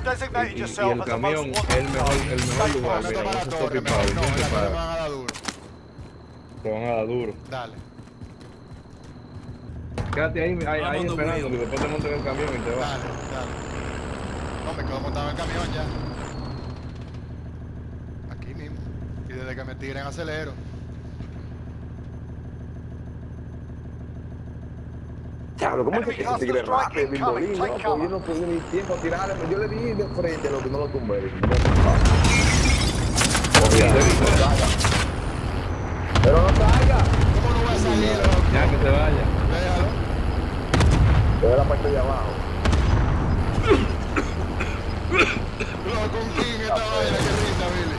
Y, y- y el camión es el mejor, el mejor lugar. Mira. No, se la torre me para. van a dar duro. Te van a dar duro. Dale. Quédate ahí, ahí, ahí esperando, y después te montas en el camión y te vas. Dale, dale. No, me quedo montado en el camión ya. Aquí mismo. Y desde que me tiren acelero. Diablo, ¿cómo es que tigre cluster rápido, bimbolín? No, pues yo no tuve ni tiempo a tirarle. Yo le di de frente, lo que no lo tumbé. Obviamente, no salga. Pero no salga. ¿Cómo no voy a salir, loco? Ya que se vaya. Déjalo. Yo de la parte de abajo. Loco, con King esta vaina, que risa, Billy.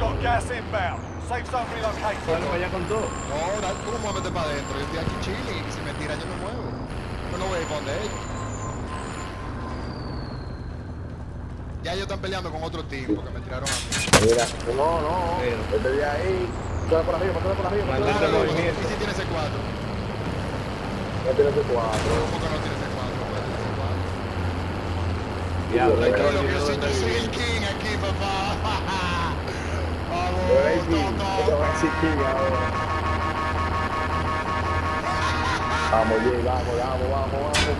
Got gas inbound. Safe zone Sale relocated. para allá con todo. No, da- tú no metes para adentro. Yo estoy aquí chilling y si me tiran yo me muevo. Yo no voy a ir donde ellos. Ya ellos están peleando con otro team porque me tiraron a mí. Mira, no, no. Pero. Este de ahí. Por arriba, por arriba. Por arriba. movimiento. ¿Y si tiene C4? Ya tiene ese cuatro. ¿Cómo que no tiene C4? No C4. Diablo, que yo Dios, yo soy el king aquí, papá. Vamos, Pero ahí sí, eso Toto. va a existir ahora. Vamos, Jay, vamos, vamos, vamos, vamos.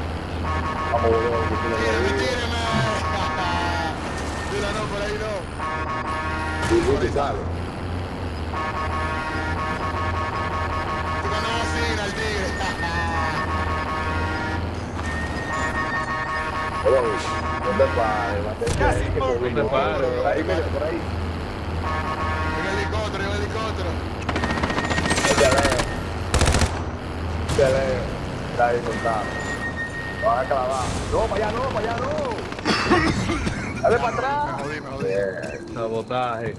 Vamos, boludo, que no, no. No is que moving. por- No ahí, ahí. Helicóptero, un helicóptero. Te leo. Te leo. Está ahí montado. Lo van a clavar. No, para allá no, para allá no. Dale para Me atrás. jodí, me jodí. Bien. Sabotaje.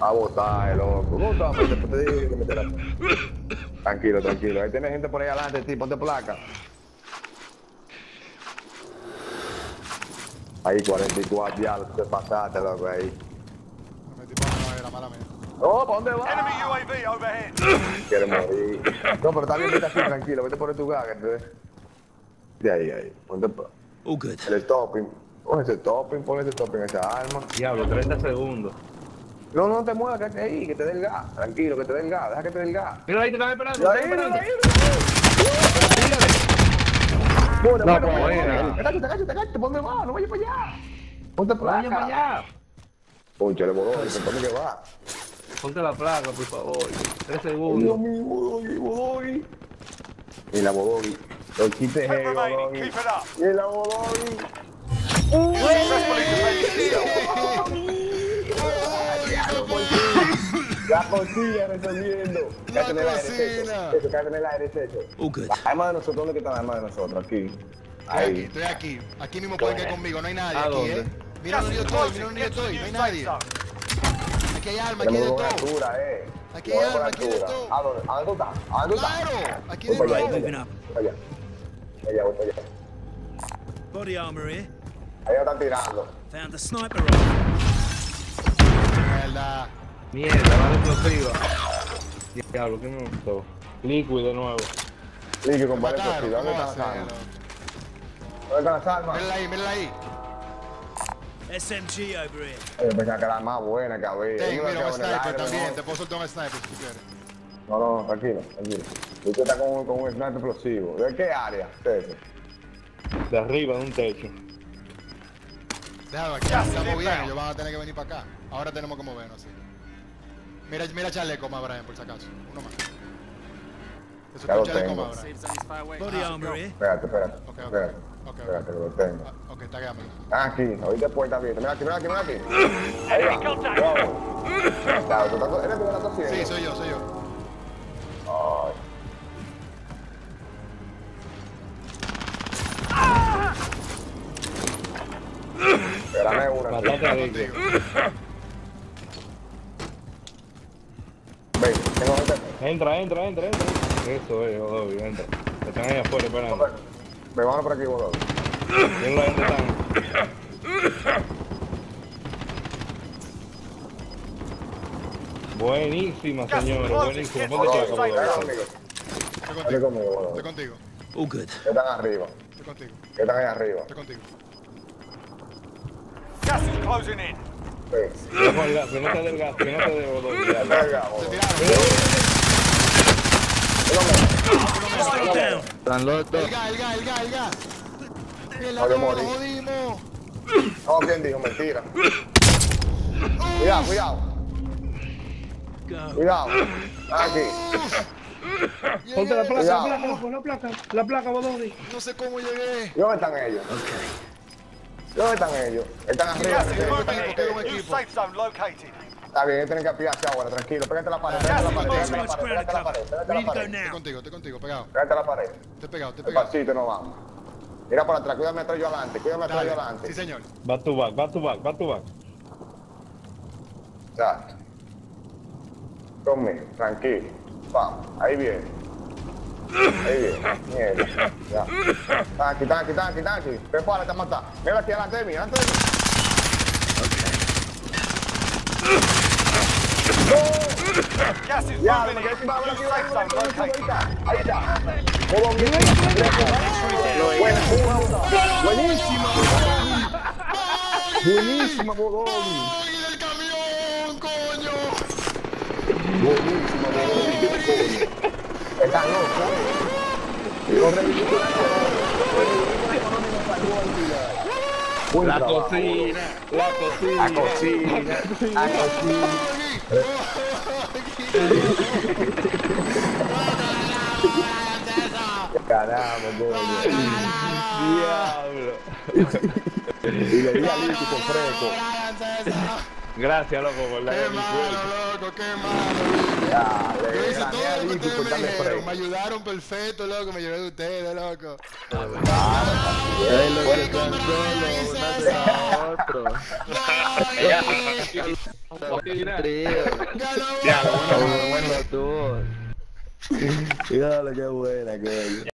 A botar, loco. ¿Cómo está? Después te dije que meter la... Tranquilo, tranquilo. Ahí tiene gente por ahí adelante, sí, ponte placa. Ahí 44, ya, te pasaste, loco, ahí. Me metí para una era mala mía. No, ¿para dónde vas? Enemy UAV overhead. Quiere morir. No, pero está bien, vete así, tranquilo. Vete por tu gaga. De ahí, ahí. Ponte pa- All good. el topping. Pon ese topping, pon ese topping, esa arma. Diablo, 30 segundos. No, no te muevas, quédate ahí, que te dé el gas. Tranquilo, que te dé el gas. Deja que te dé el gas. Mira ahí, te están esperando. Ahí, te esperando. ahí. Bueno, No, bueno, pues, bueno. buena. Agáchate, agáchate, agáchate, ponme más, no vayas para allá. Ponte Vaya para placa. allá. Ponche, le voló, se pone que va. Ponte la placa, por favor. 3 Dios segundos. mío, Bodogi, Bodogi. Y la Bodogi. Los chistes Ten heavy, remaining. Bodogi. Keep it up. Y la cocina resolviendo. La Cállate en el aire, cocina. Cállate en el aire, Secho. Arma de nosotros, ¿dónde que está la arma de nosotros? Aquí. Estoy aquí, estoy aquí. Aquí mismo pueden caer conmigo, no hay nadie ¿A aquí, dónde? eh. Mira Gas donde yo estoy, mira donde yo estoy, no hay nadie. Aquí hay arma, aquí hay de todo. altura, eh. Aquí hay arma, aquí hay de todo. ¿A dónde? ¿A dónde tú estás? ¿A dónde tú estás? Claro, aquí Voy de todo. allá. Voy allá, allá. Body armor here. Allá están tirando. Found the sniper. Mierda. Mierda, vale explosiva. Diablo, ¿qué me gustó? Liquid de nuevo. Que con varias cositas. ¿Dónde ¿cómo están las armas? ¿Dónde están las armas? Mírala ahí, mírala ahí. SMG over here. Yo pensaba que era más buena que había. Ten, mira, un sniper aire, también. ¿no? Te puedo soltar un sniper si quieres. No, no, tranquilo, tranquilo. Usted está con, con un sniper explosivo. ¿De qué área? Ustedes. De arriba, de un techo. Déjalo aquí, Ya, estamos bien, ellos van a tener que venir para acá. Ahora tenemos que movernos así. Mira, mira chaleco más, Brian, por si acaso. Uno más. Eso Ya lo tengo. más, Brian. Here. Espérate, espérate. Ok, ok. Espérate. Ok, Espérate, que lo tengo. Ah, Ok, taguéamelo. Aquí, ahorita puerta abierta. Mira aquí, mira aquí, mira aquí. Ahí va. Wow. Claro, tú estás, eres tú que la estás haciendo. Sí, soy yo, soy yo. Ay. Espérame una. Matate. Contigo. Ven, tengo gente. Entra, entra, entra, entra. Eso es, obvio, entra. Están ahí afuera esperando. Ven, vamos por aquí, boludo. Buenísima, señores, buenísima. Ponte boludo. conmigo. Estoy conmigo, boludo. Estoy contigo. All good. Están arriba. Estoy contigo, Que están ahí arriba. estoy contigo. Gas is closing in. Sí. Vamos al gas, que no te gas, que no te Se tiraron. Están los dos. El gas, el gas, el gas, el gas. No, morí. lo jodimos. No, ¿quién dijo? Mentira. Cuidado, cuidado. Cuidado. Aquí. Ponte la placa, Cuidado. la placa, la placa, la placa, Bodoni. No sé cómo llegué. ¿Y ¿Dónde están ellos? ¿Y ¿Dónde están ellos? Están arriba. Está bien, tienen que apiarse ahora, tranquilo. Pégate la pared, pégate la pared, pégate la pared, pégate la pared, pégate la pared. Estoy contigo, estoy contigo, pegado. Pégate la pared. Estoy pegado, estoy pegado. Despacito nos vamos. Mira por atrás, cuídame atrás yo adelante, cuídame atrás yo adelante. Sí, señor. Back to back, back to back, back to back. Exacto. Conmigo, tranquilo. Vamos, ahí viene. Ahí viene. Mierda. Ya. Tanqui, tanqui, tanqui, tanqui. Prepárate a matar. Mira aquí adelante de mí, adelante de mí. Gas is Ya, moving in. New safe ahí zone located. Ahí está. Buenísima. Buenísima, Bodón. ¡Ay, del camión, coño! Buenísima, Bodón. Está loco. La cocina, la cocina. La cocina. La cocina. Coño. Diablo. Y le di al Lítico fresco. Gracias, loco, por la ¡Qué malo, loco, qué malo! Ya, Yo le hice gané todo al lo que ustedes me dijeron. Ayudaron perfecto, loco. Me ayudé de ustedes, loco. Es lo que otro. Trío. ¡Ganamos! Bueno, tú. Fíjate qué buena, que